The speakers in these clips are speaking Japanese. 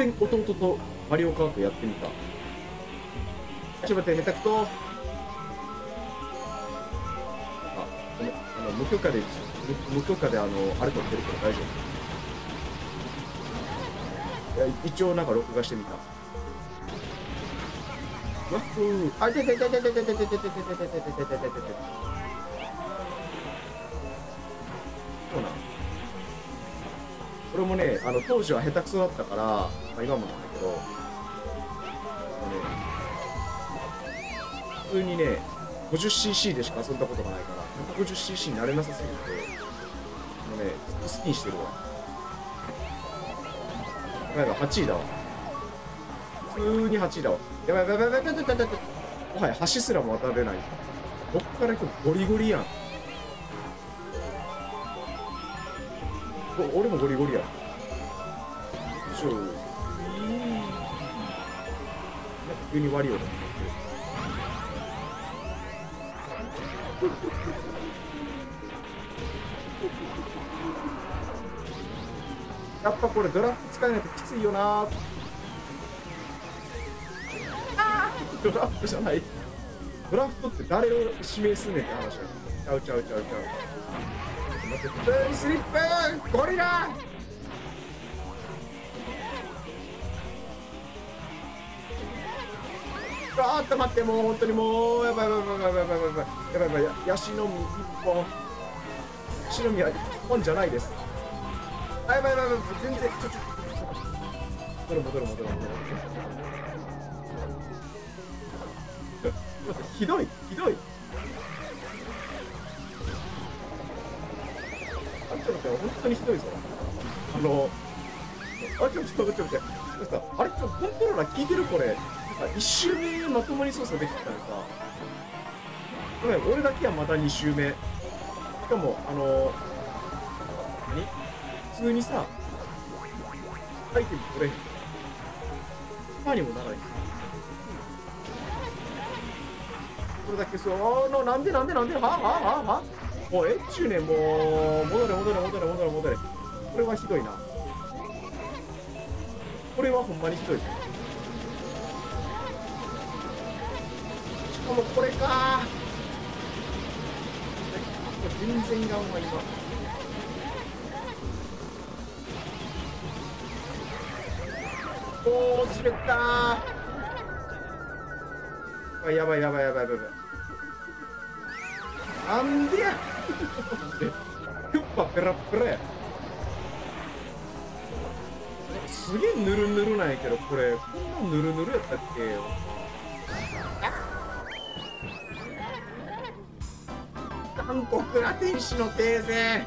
然弟とマリオカートやってみた。ちょっと待って下手くとあごめん。あの無許可で無許可であのあれ撮ってるから大丈夫。いや一応なんか録画してみた。ワッフーあいててててててててててててててててててそうなん俺もねあの当時は下手くそだったから、まあ、今もなんだけどね普通にね 50cc でしか遊んだことがないから 150cc になれなさすぎてもうねずっと好きにしてるわ。やばいやばい8位だわ。普通に8位だわ。やばいやばいやばいやばいやばいやばいやばいもはや橋すらも渡れないこっから行くゴリゴリやん俺もゴリゴリや。んちょいいなんか急に割りをだ。やっぱこれドラフト使えないときついよな。ドラフトじゃない。ドラフトって誰を指名すんねんって話や。ちゃうちゃうちゃうちゃう待ってブーンスリップゴリラ。あっと待ってもう本当にもうやばいやばいやばいやばいやばいやばいやばいやばいヤシの実一本ヤシの実は一本じゃないですあやばいやばいやばい全然ちょちょちょ戻る戻る戻る戻るひどいひどいちょっと待って本当にひどいぞ。あのあちょっと待ってちょっと待って。あれちょっとコントローラー効いてるこれ。なんか1周目まともに操作できてたのさごめん俺だけはまた2周目。しかもあの何？普通にさアイテム取れへん。パーにもならへん。これだけそうあーのなんでなんでなんで？はあはあはあはあ。もうえっちゅうねもう戻れ戻れ戻れ戻れ戻れ。これはひどいな。これはほんまにひどいしかもこれか。全然がうま今。おー滑ったあやばいやばいやばいやばいやばい。なんでや。クッパペラッペラや。すげえぬるぬるなんやけどこれ。こんなぬるぬるやったっけ？残酷な天使の訂正。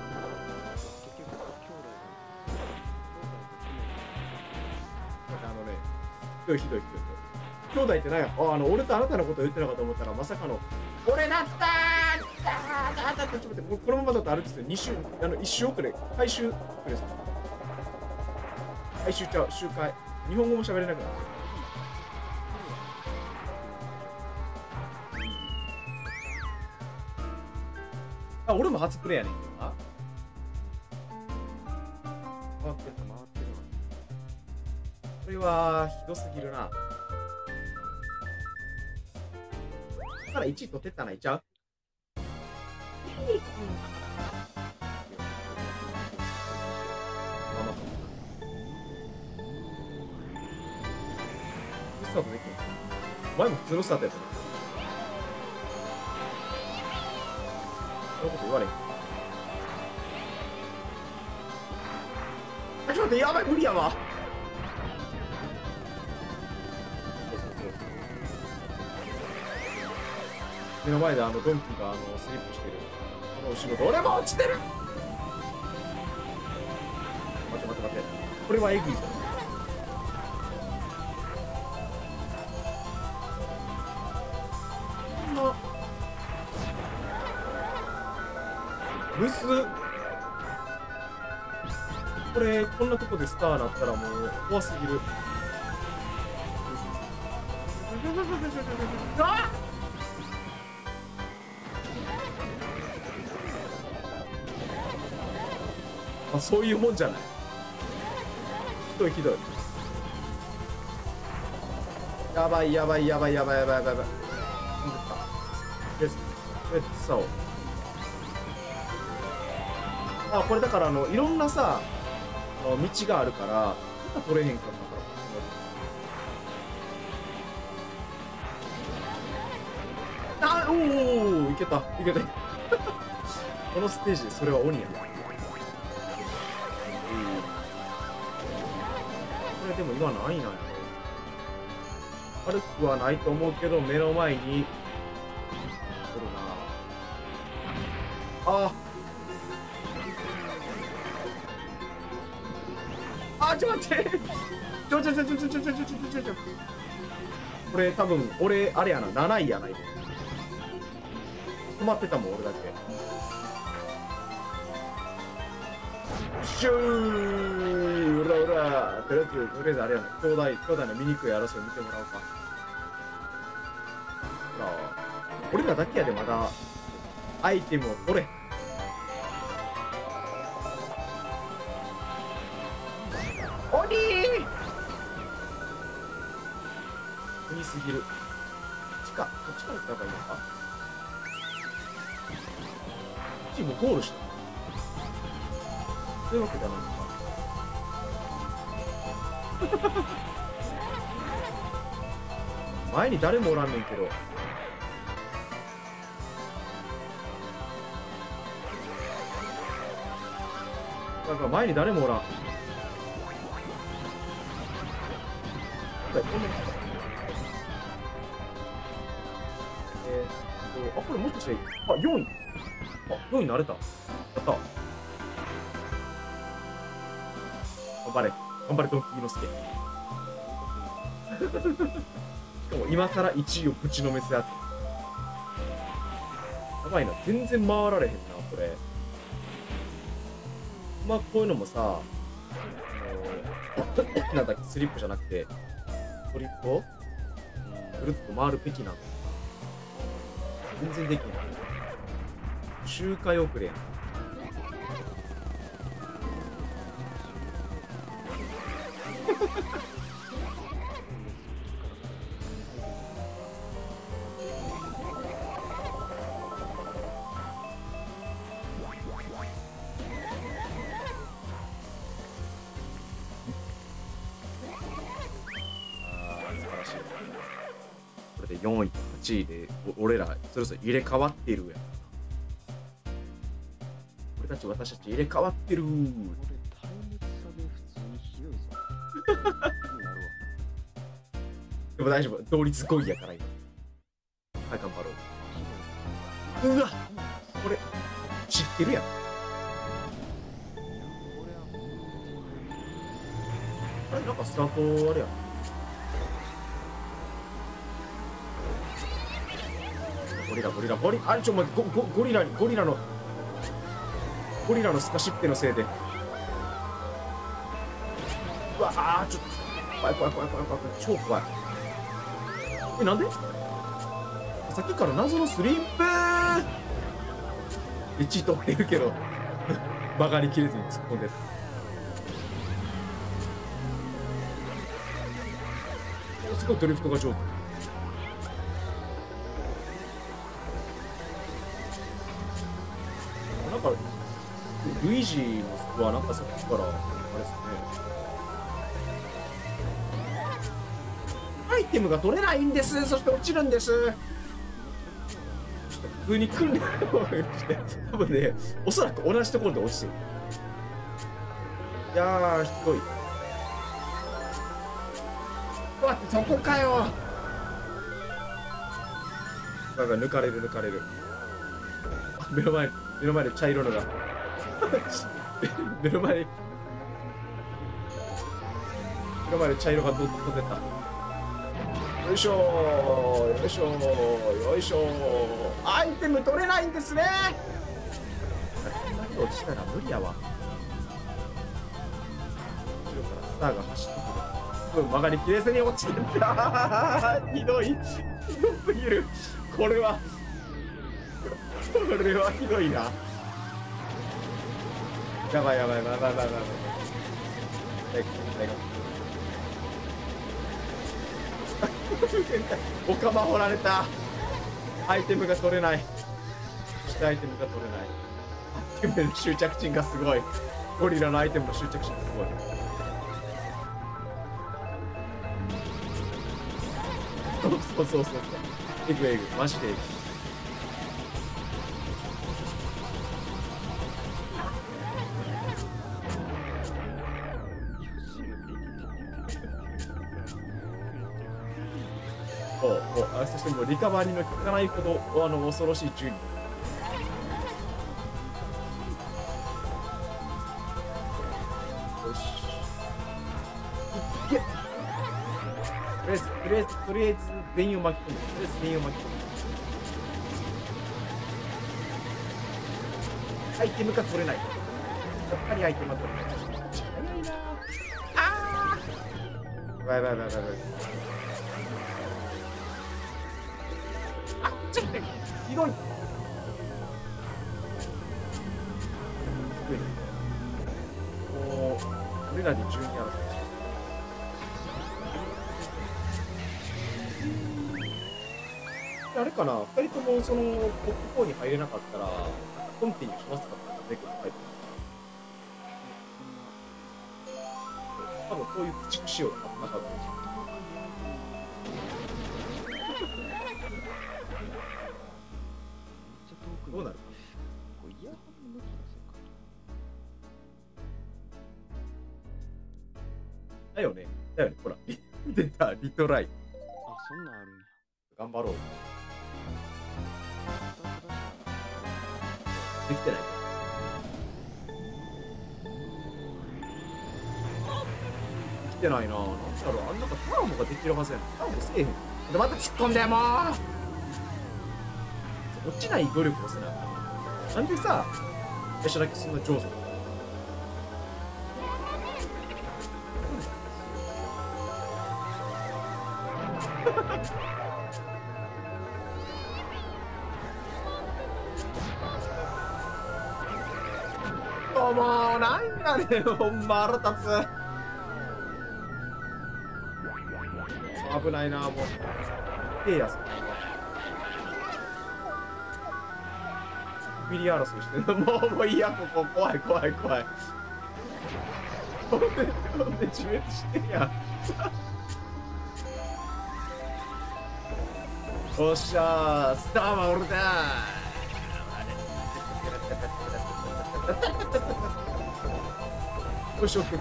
あのねひどいひどいひどい。兄弟って何や？ああの俺とあなたのこと言ってなかと思ったらまさかの。俺だったーあーあーあーちょっと待ってこのままだとあれですよ2週あの1週遅れ回収遅れです回収ちゃう周回日本語も喋れなくなっちゃうあ俺も初プレイやねんけどな回ってる回ってるこれはひどすぎるなただから1位取ってったないちゃうスタートできる前も普通のスタートやったそういうこと言われへん。ちょっと待ってやばい無理やわ目の前であのドンキがあのスリップしてるの後ろで俺も落ちてる。待って待って待って。これはエグいぞなブス。これこんなとこでスターなったらもう怖すぎるそういうもんじゃない。ひどいひどい。やばいやばいやばいやばいやばいやばい。やばい飛んでったとりあこれだからあのいろんなさあの道があるからまた取れへんかったから。あおおいけたいけたこのステージでそれは鬼やこでも今何位なんやろ悪くはないと思うけど目の前に来るなああちょっと待ってちょちょちょちょちょちょちょちょちょちょこれ多分俺あれやな7位やない止まってたもん俺だけシューうらうらとりあえずとりあえずあれやな兄弟兄弟の醜い争い見てもらおうか。ほら俺らだけやでまだ。アイテムを取れ。鬼。鬼すぎる。こっちかこっちから行った方がいいのか。こっちもうゴールした。そういうわけじゃないのか前に誰もおらんねんけどなんか前に誰もおらんえっと、あ、これもしかして、あ、4位。あ、4位になれた。やった。頑張れ。頑張れ、ドンキーのすけ。しかも今更1位をぶちのめすやつ。やばいな。全然回られへんな、これ。まあ、こういうのもさ、あの なんだっけ、スリップじゃなくて、トリップをぐるっと回るべきなの。全然できない。周回遅れやん。4位と8位でお俺らそろそろ入れ替わってるやん。俺たち私たち入れ替わってる。でも大丈夫。同率5位やから今。あれちょ、待って、ゴゴゴリラに、ゴリラの、ゴリラのスカシッペのせいで。うわあ、ちょっと、怖い怖い怖い怖い怖い、超怖い。え、なんで？さっきから謎のスリープ1位取ってるけど、曲がりきれずに突っ込んでる。すごいドリフトが上手。ルイージはなんかさっきから、あれですね。アイテムが取れないんです。そして落ちるんです。普通に訓練をして、多分ね、おそらく同じところで落ちてる。いやー、ひどい。待って、そこかよ。なんか抜かれる抜かれる。目の前、目の前で茶色のが。目の前に、目の前で茶色が飛んでった。よいしょーよいしょーよいしょー。アイテム取れないんですね。こんなに落ちたら無理やわ。後ろからスターが走ってくる。曲がりきれずに落ちてた。ひどい。ひどすぎる。これはこれはひどいなやばいやばいやばいやばいやばいやばいやばいおかま掘られた。アイテムが取れない。してアイテムが取れない。アイテムの執着心がすごい。ゴリラのアイテムの執着心がすごい。そうそうそうそう。エグエグ。マジでエグ。してもリカバリーの効かないほどあの恐ろしい順位。よし。いけとりあえずとりあえずとりあえず全員を巻き込む。とりあえず全員を巻き込む。アイテムが取れない。やっぱりアイテムが取れない。早いなあー。バイバイバイバイバイ。ちょっとひどいすごいねもう俺らで順位争いしてあれかな二人ともそのトップ4に入れなかったらコンティニューしますかって猫書いて多分そういう駆逐しようとかなかったんですよ。どうなる？こうイヤホンの気のせいか？だよね。だよね。ほらリ 出たリトライ。あそんなんあるんや。頑張ろう。できてないできてないな。なんだろう。あん中ターモができるはずやん。ターモせえへん。でまた突っ込んでもう落ちない努力をせななんでさ最初だけそんな上手なの？もうなんやねんほんま腹立つ。危ないなもう。ええやつビリ争いしてんの。もうもういいやここ怖い怖い怖い。ほんでほんで自滅してんやん。おっしゃースターは俺だよし、オッケー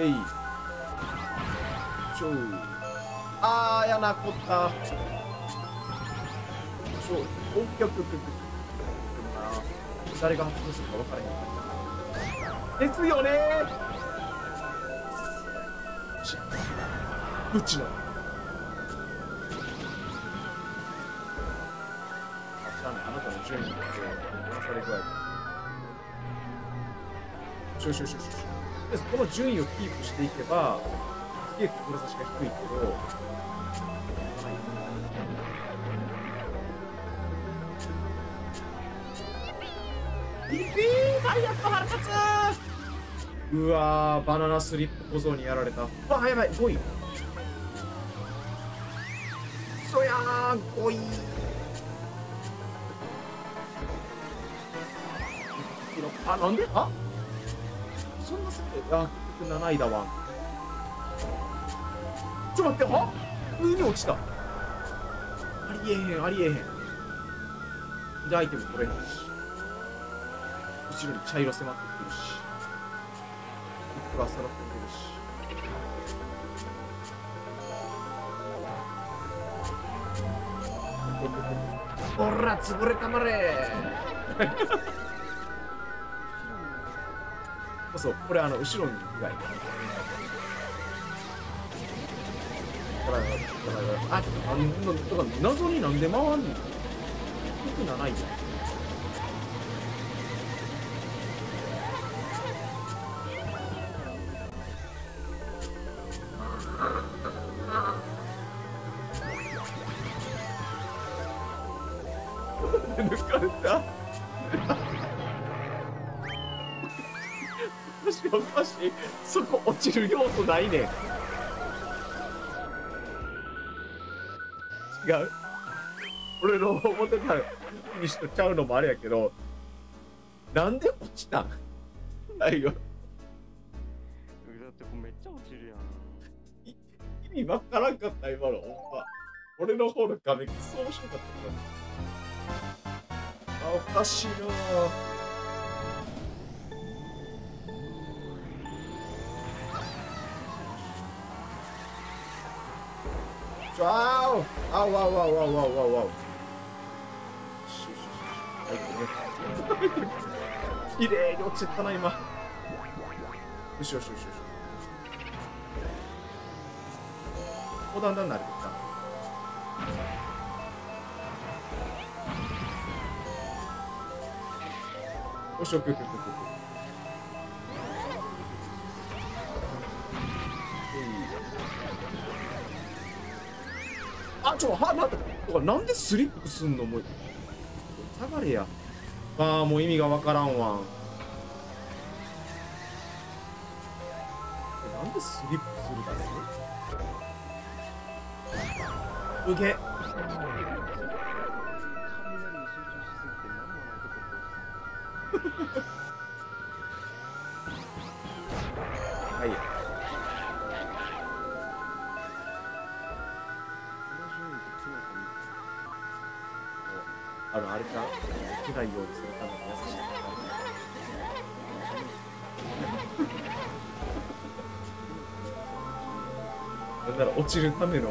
えい。ちょう。あー、やな、こった。ちょ、オッケーオッケーオッケーオッケー。誰が発動するか分からへん。ですよねー。しどっちのあ知らないあなたの順位って話され具合でよしよしよしよしよしとりあえずこの順位をキープしていけばげえ志が低いけど。ビビー最悪腹立つうわバナナスリップ小僧にやられた。うわやばい5位。そやー5位。あ、なんで？あ？そんなすぐ、あ、結局7位だわ。ちょっと、待って、あ？普通に落ちた。ありえへん、ありえへん。で、アイテム取れへんし。後ろに茶色迫ってくるし。リップがさらってくるし。ほら、潰れたまれそう そう、これあの、後ろに以外。だかあ、あの、だから謎になんで回んの結局7位じゃん。抜かれた。よししいおかしいそこ落ちる要素ないねん違う俺の思ってたにしとちゃうのもあれやけどなんで落ちたん？ないよ。だってこれめっちゃ落ちるやん。意味わからんかった今のほんま。俺の方の画面クソ面白かったからあおかしいなち Au! Au, au, au, au, au, au, au. Aí, 綺麗に落ちたな、今。よしよしよしよし。おだんだん慣れてきた。よし、よくよくよくよく。あ、ちょ、は、なんだ、とかなんでスリップすんのもう、下がれや。ああ、もう意味がわからんわ。なんでスリップするんですうげ。雷に集中しすぎて何もないとこはい。あの、あれか、起きないようにするための優しい。なんなら落ちるための、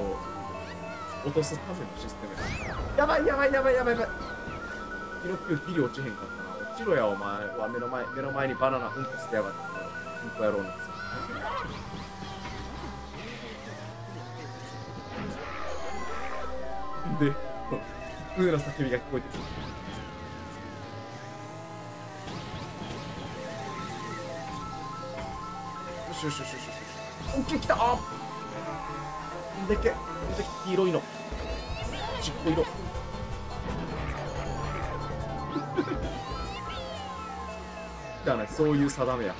落とすためのシステムややばいやばいやばいやばいやばい。キノピオギリ落ちへんかったな。落ちろや、お前は目の前、目の前にバナナうんこ捨てやがって。うんこ野郎なんですよ。で、普通の叫びが聞こえてくる。よしよしよしよしよし。オッケー来たあんでけ、んでけ？黄色いの。ちっこ色。だね、そういう定めや。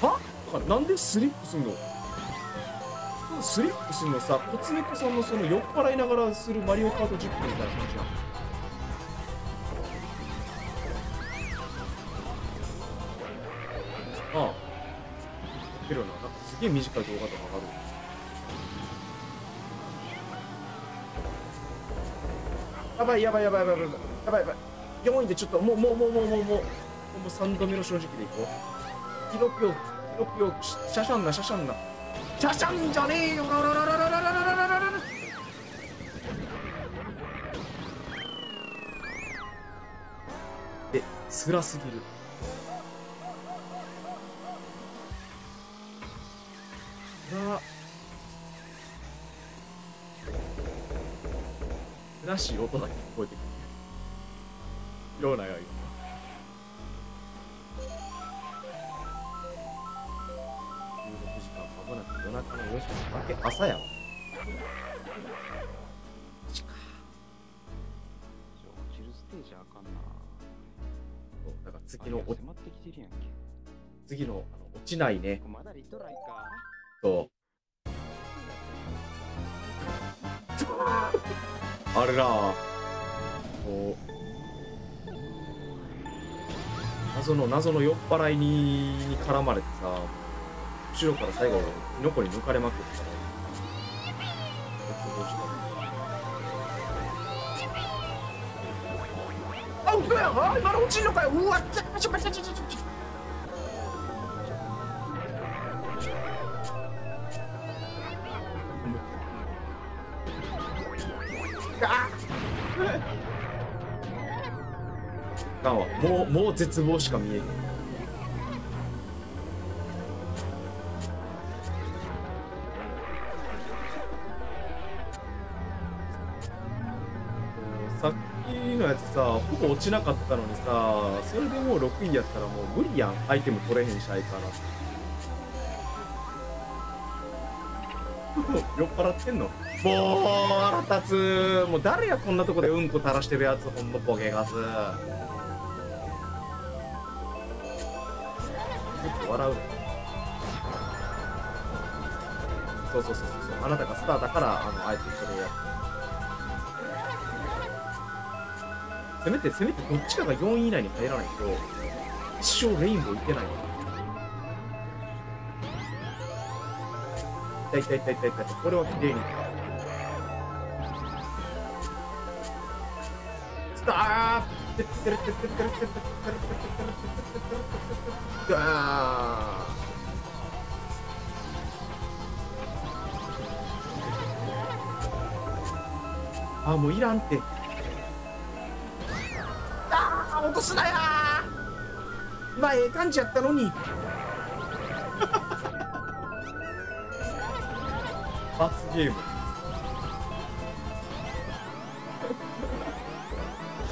は？だかなんでスリップすんの？スリップするのさ、コツネコさんのその酔っ払いながらするマリオカート実況みたいな感じじゃん。ああ。けどな、なんかすげえ短い動画とか上がる。やばいやばいやばいやばいやばいやばいやばい。4位でちょっともうもうもうもうもうもうもう3度目の正直でいこう。キノピオ、キノピオ、シャシャンなシャシャンな。シャシャンじゃねえよララララララララララララえ、辛すぎる。が、らしい音だけ聞こえてくる。ようなよ、今。負け朝やわ。そうだから次の落次のあの落ちないね。そう。あれなこう。謎の謎の酔っ払いに絡まれてさ。後ろから最後キノコに抜かれまくったら絶望したあ、嘘やん、今の落ちんのかようわっちゃちょちょちょちょちょちょああかんわもうもう絶望しか見えへん。さほぼ落ちなかったのにさそれでもう6位やったらもう無理やん。アイテム取れへんし相変わらず。酔っ払ってんの？もう腹立つ。もう誰やこんなとこでうんこ垂らしてるやつ？ほんのボケガス笑う。そうそうそうそうあなたがスターだからあのあえてそれをやったせめてせめてどっちかが4位以内に入らないと一生レインボーいけない。のいたいたいたいたい。これは綺麗に。いったあーてってるてってるてってるてってるてってるてってるてってるあーあーもういらんってあー落とすなや。まあええ感じやったのに。罰ゲーム。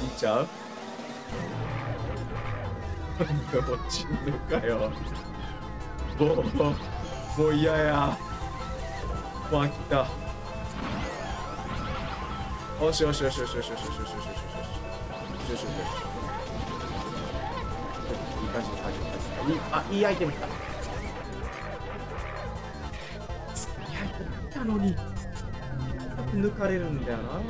いっちゃう？なんか落ちんのかよ。もうもう嫌や。もう飽きた。よしよしよしよしよしよしよしよしよしよしよしよしよし感じの感じ夫大丈夫あいいアイテムきたいいアイテム来たのに抜かれるんだよな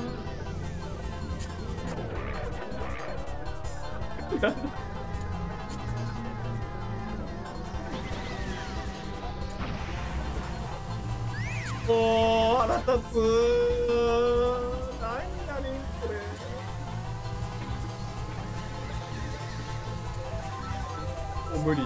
おお腹立つ無理。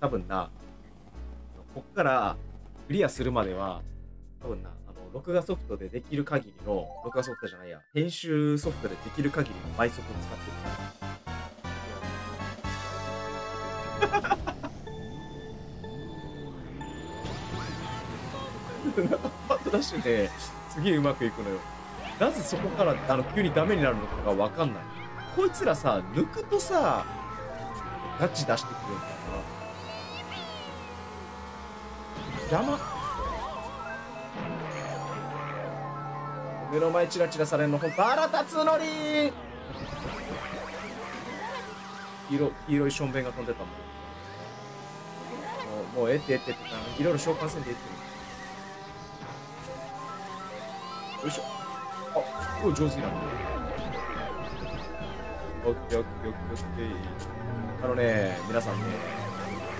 多分な。こっからクリアするまでは多分なあの録画ソフトでできる限りの録画ソフトじゃないや編集ソフトでできる限りの倍速を使ってる。パッとダッシュですげえうまくいくのよ。なぜそこからあの急にダメになるのかが分かんない。こいつらさ抜くとさガチ出してくるんだ邪魔。目の前チラチラされるのほんと。腹立つのに黄色黄色いしょんべんが飛んでたもん。もうもうえってえってえって。あのいろいろ召喚せんでえってよいしょ。あすごい上手になる。オッケーオッケーオッケーオッケー。あのね皆さんね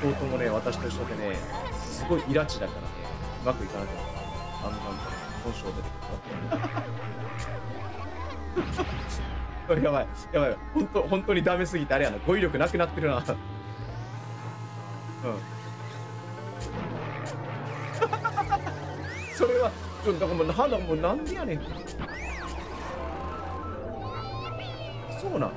弟もね私と一緒でねすごいイラチだからねうまくいかなくなったあのなんか本性出てくるやばいやばい本当本当に。ダメすぎてあれやな語彙力なくなってるなうんそれはちょっとだからもうなんだもうなんでやねんそうなん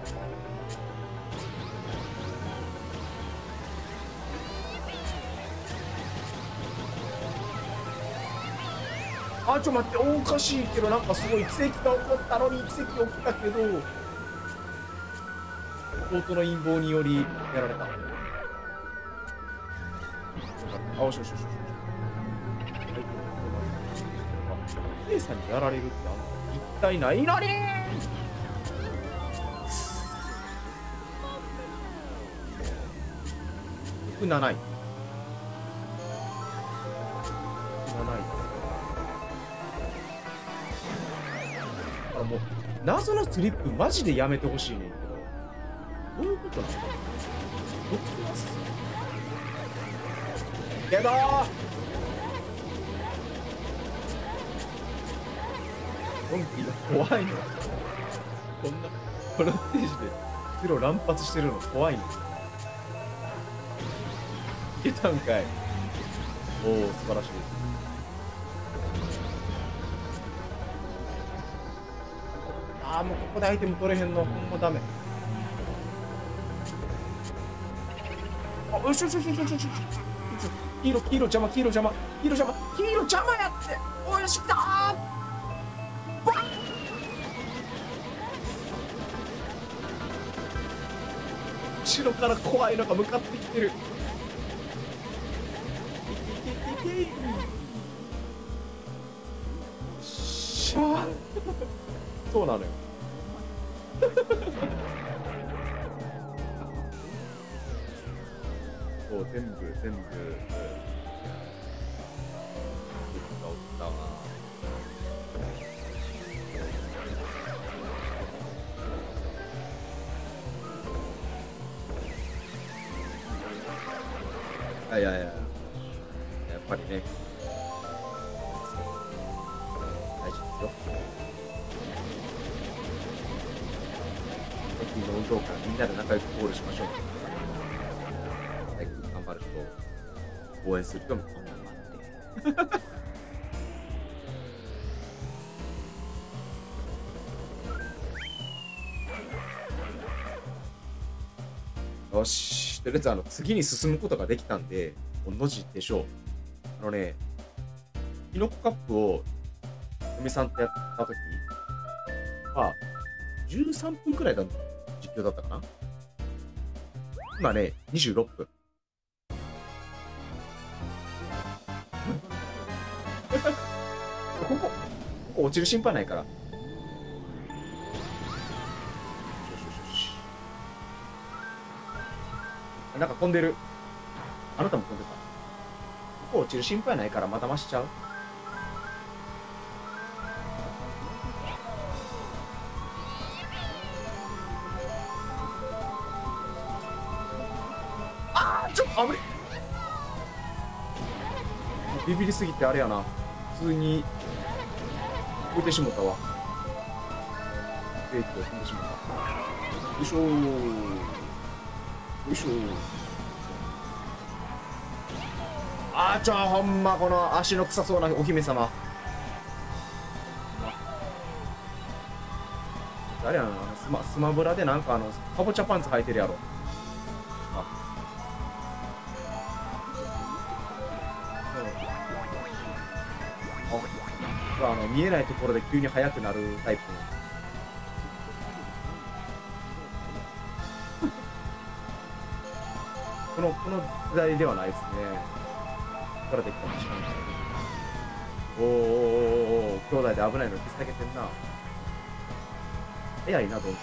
あちょ待っておかしいけどなんかすごい奇跡が起こったのに奇跡起きたけど弟の陰謀によりやられた。あよしよしよしよし。はい。姉さんにやられるってあの一体何々7位7位謎のスリップマジでやめてほしいね。んけどどういうことなのどっちますけどドンキー。が怖いのこんなこのステージで黒乱発してるの怖いのいけたんかい。おお素晴らしい。ああもうここでアイテム取れへんの。ほんまダメ。あよしよしよしよしよしよし黄色黄色邪魔黄色邪魔。黄色邪魔。黄色邪魔やって。おいよし来たー。バン。後ろから怖いのが向かってきてる。いけいけいけいけしゃー。そうなのよ。そう全部全部最近の運動会みんなで仲良くゴールしましょう。最近頑張る人を応援する人も頑張って。よし、とりあえずあの次に進むことができたんで、の字でしょう。あのね、キノコカップを、ふみさんとやったときは、13分くらいだ実況だったかな今ね、26分。ここ、ここ落ちる心配ないから。よしよしよしなんか飛んでる。あなたも飛んでた。ここ落ちる心配ないからまた増しちゃうあーちょっと危ねビビりすぎてあれやな。普通に置いてしもたわ。ブレーキを踏んでしまった。よいしょー。よいしょあーちょほんまこの足の臭そうなお姫様誰やなスマスマブラでなんかあのかぼちゃパンツ履いてるやろ見えないところで急に速くなるタイプの この、この時代ではないですね。ここからできたの知らない。おーおーおーおー兄弟で危ないの引っ提げてんな。早いな、どん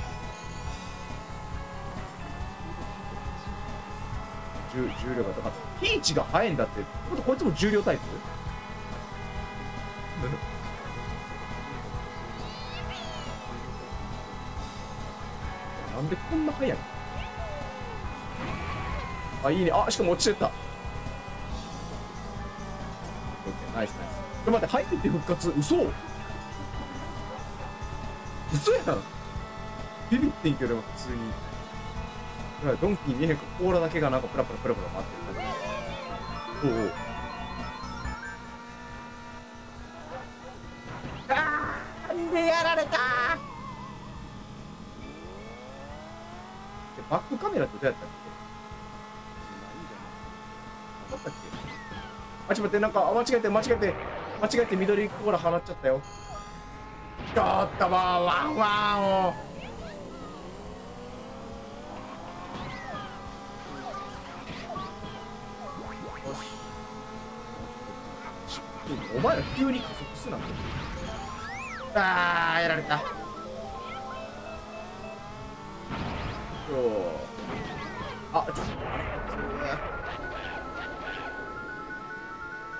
重重量が高かった。ピーチが速いんだって。ってことこいつも重量タイプ？なんでこんな速いの？あ、いいね。あ、しかも落ちてった。オッケーナイスナイス。ちょっと待って、入ってて復活。嘘嘘やん。ビビってんけど、普通に。だかドンキー見えへんか、甲羅だけがなんかプラプラプラプラ回ってる感じ。おうおう。バックカメラってどうやったっけあったっけ？あ、ちょっと待って、なんか、間違えて、間違えて、間違えて緑コーラ放っちゃったよ。ちょっともう、ワンワンを。よし。お前ら急に加速すな。あー、やられた。あ、ちょっと、あれあ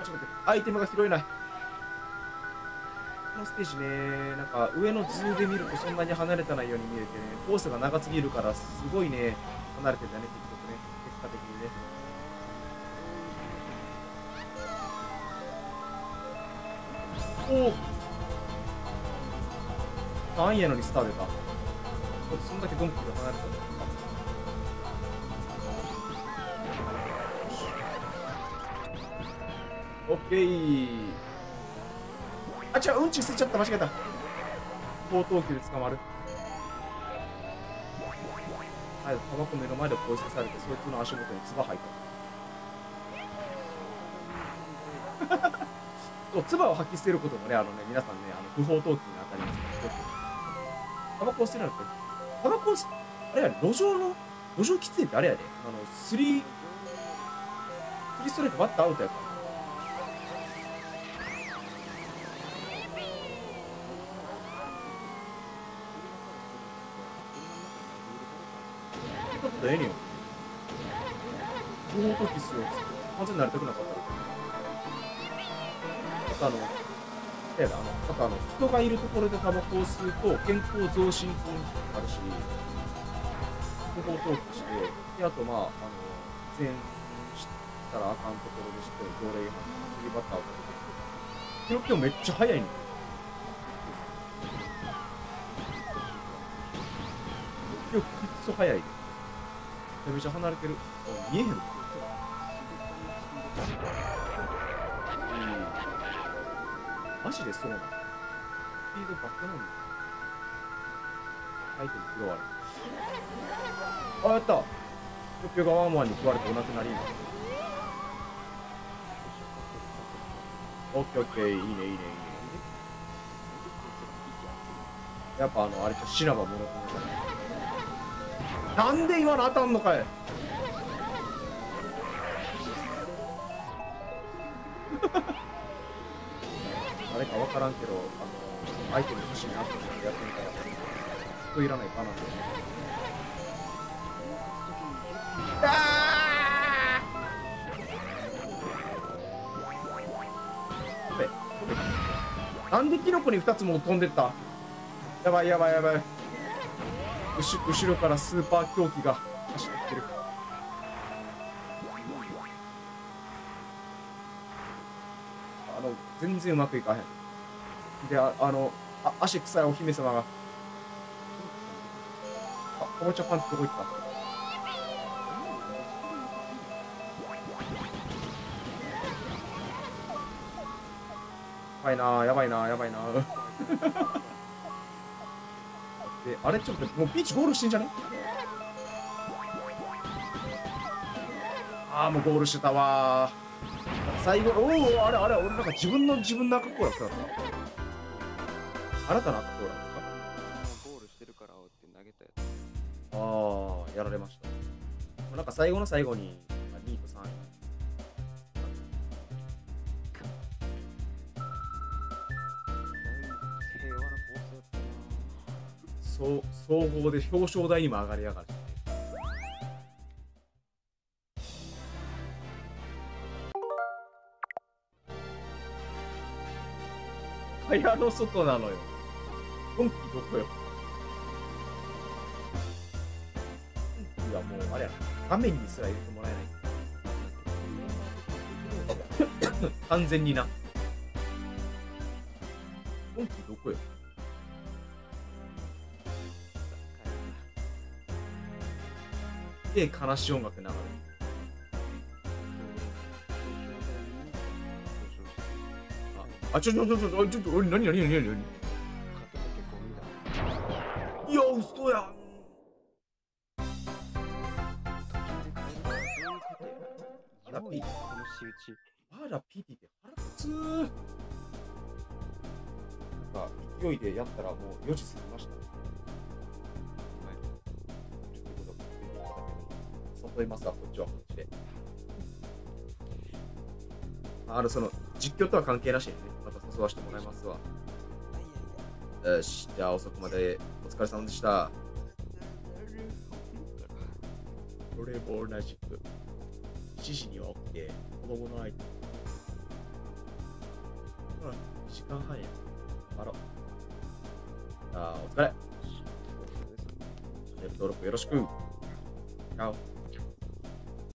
ちょっと待って、アイテムが拾えない。このステージね、なんか上の図で見るとそんなに離れたないように見えてね、コースが長すぎるからすごいね、離れてたね、結局ね、結果的にね。おお !3 位やのにスター出た。そんだけドンキが離れたんだ。オッケーあ、違う、うんち捨てちゃった、間違えた。高等級で捕まる。はい、タバコ目の前でポイ捨てされて、そいつの足元に唾吐いた。そう、唾を吐き捨てることもね、あのね、皆さんね、あの不法投棄に当たりますから、タバコを捨てるのって、タバコをあれやで、路上の、路上喫煙ってあれやで、あの、スリー、スリーストライクバッターアウトやから。ちょっとええねんよ。不法投棄っすよ。完全になりたくなかった。あの、あれやだ、あの、あとあの、人がいるところでタバコを吸うと健康増進法にあるし、不法投棄して、で、あとまあ、あの、全したらあかんところでして、条例違反、フリーバッターをかけて、記録でもめっちゃ速いねん。記録くっそ速いで。めちゃめちゃ離れてる。見えへんの？マジでそうなのスピードバックなんだ。アイテム拾われ。あ、やったぴょぴょがワンワンに食われてお亡くなりになった。オッケーオッケー、いいね、いいね、いいね。やっぱあの、あれとシナバもろともなんで今の当たんのかいあれか分からんけど、あの、アイテム欲しいなって思ってやってみたら、ずっといらないバナナで。あーなんでキノコに2つも飛んでった？やばいやばいやばい。後後ろからスーパー狂気が走ってる。あの、全然うまくいかへん。で、ああの、あ足臭いお姫様が。あ、かぼちゃパンツどこ行った？やばいなやばいなやばいな で、あれちょっと、もうピーチゴールしてんじゃね？ああ、もうゴールしてたわ最後、おお、あれあれ、俺なんか自分の自分の赤コーラ使った。新たな赤コーラですゴールしてるからって投げたやつ。かああ、やられました。なんか最後の最後に、総合で表彰台にも上がりやがる。蚊帳の外なのよ。今季どこよ。今季はもう、あれやな。画面にすら入れてもらえない。完全にな。今季どこよ。で、悲しい音楽流れる。あ、ちょ、ちょ、ちょ、ちょ、ちょ、ちょ、ちょ、何、何、何、何、何？関係なしにね、また誘わせてもらいますわ。よし、じゃあ遅くまでお疲れ様でした。俺も同じく、7時には起きて、子供の相手。ほら、2時間半や。頑張ろう。じゃあ、お疲れ。チャンネル登録よろしく。チャオ。